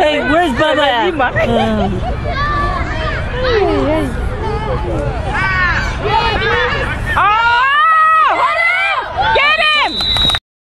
hey, where's Bubba at? Uh.